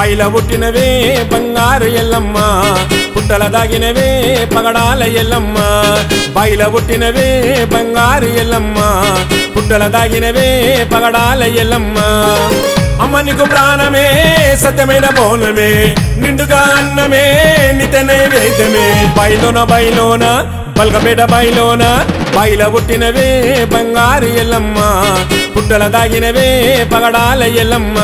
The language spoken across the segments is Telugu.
పైల పుట్టినవే బంగారు ఎల్లమ్మ పుట్టల దాగినవే పగడాల ఎల్లమ్మ. బయల పుట్టినవే బంగారు ఎల్లమ్మ పుట్టల దాగినవే పగడాల ఎల్లమ్మ. అమ్మ నీకు ప్రాణమే సత్యమైన బోనమే నిండుగా అన్నమే నిత నైవేద్యమే. బయలోన బయలోన బల్గపేట బయలోన బయల పుట్టినవే బంగారు ఎల్లమ్మ పుట్టల దాగినవే పగడాల ఎల్లమ్మ.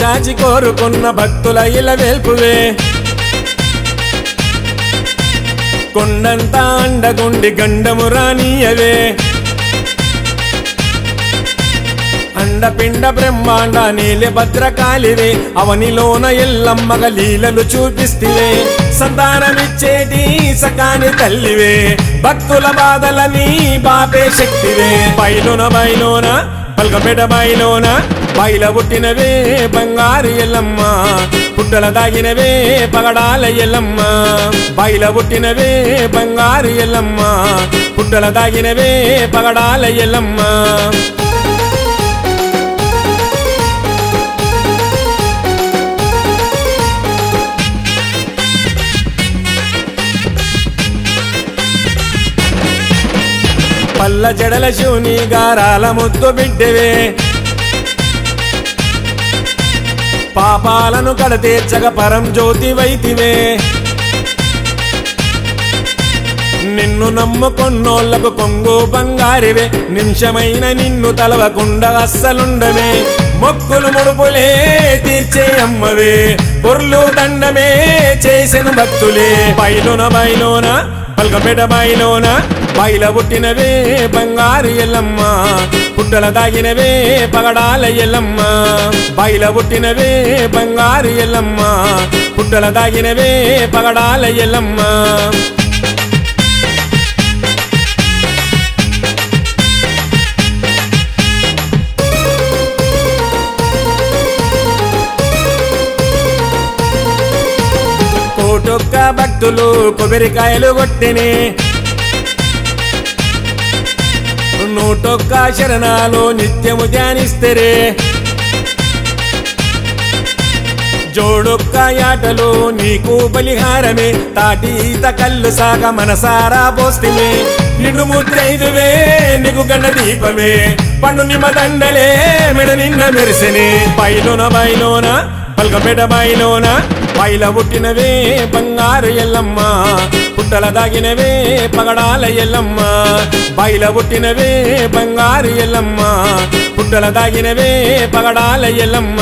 చాచి కోరుకున్న భక్తుల ఇల వేల్పువే. కొండంత అండగుండి గండము రానియవే. అండపిండ బ్రహ్మాండ నీలి భద్రకాళివే అవనిలోన ఎల్లమ్మగ లీలలు చూపిస్తివే. సంతానమిచ్చేటి సకాని తల్లివే భక్తుల బాధలని బాపే శక్తివే. బయలున బయలోన పల్కపేట బాయిలోన బాయిల పుట్టినవే బంగారు ఎల్లమ్మ. పుట్టల దాగినవే పగడాల ఎల్లమ్మ. బాయిల పుట్టినవే బంగారు ఎల్లమ్మ. పుట్టల దాగినవే పగడాల ఎల్లమ్మ. పల్ల జడల శివుని గారాల ముద్దు బిడ్డవే పాపాలను కడతీర్చగ పరం జ్యోతి వైతివే. నిన్ను నమ్ముకొన్నోళ్ళకు కొంగు బంగారివే. నిమిషమైన నిన్ను తలవకుండా అస్సలుండమే. మొక్కులు ముడుపులే తీర్చే అమ్మవే. పొర్లు దండమే చేసిన భక్తులే. బయలున బయలోన పల్కపేట బాయిలోన బాయిల పుట్టినవే బంగారు ఎల్లమ్మ. పుట్టల దాగినవే పగడాల ఎల్లమ్మ. బాయిల పుట్టినవే బంగారు ఎల్లమ్మ. పుట్టల దాగినవే పగడాల ఎల్లమ్మ. కోటొక్క భక్తులు కొబ్బరికాయలు కొట్టిని. నూటొక్క శరణాలు నిత్యము ధ్యానిస్తరే. జోడొక్క యాటలు నీకు బలిహారమే. తాటి ఈత కళ్ళు సాగ మనసారా పోస్తిమే. నిన్ను ముత్తైదువే నీకు గండ దీపమే. పండు నిమ్మ దండలే మెడ నిన్న మెరిసెనే. బయలోన బయలోన పల్కపేట బాయిలోన బాయిల పుట్టినవే బంగారు ఎల్లమ్మ. పుట్టల దాగినవే పగడాల ఎల్లమ్మ. బాయిల పుట్టినవే బంగారు ఎల్లమ్మ. పుట్టల దాగినవే పగడాల ఎల్లమ్మ.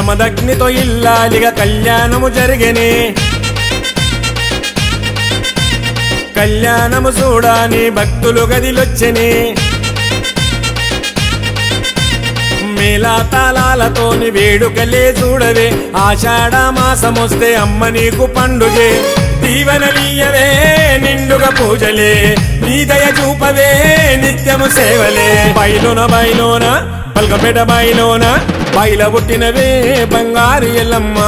జమదగ్నితో ఇల్లాలిగా కళ్యాణము జరిగనే కళ్యాణము చూడాని భక్తులు గదిలొచ్చని మేళా తాళాలతోని వేడుకలే చూడవే ఆషాఢ మాసమొస్తే అమ్మ నీకు పండుగే దీవెనలీయవే నిండుగా పూజలే నీ దయ చూపవే నిత్యము సేవలే బయలున బయలున పల్కపేట బాయిలోన బాయిల పుట్టినవే బంగారు ఎల్లమ్మ.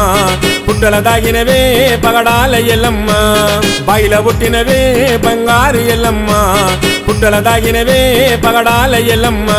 పుట్టల దాగినవే పగడాల ఎల్లమ్మ. బాయిల పుట్టినవే బంగారు ఎల్లమ్మ. పుట్టల దాగినవే పగడాల ఎల్లమ్మ.